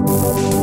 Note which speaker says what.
Speaker 1: Música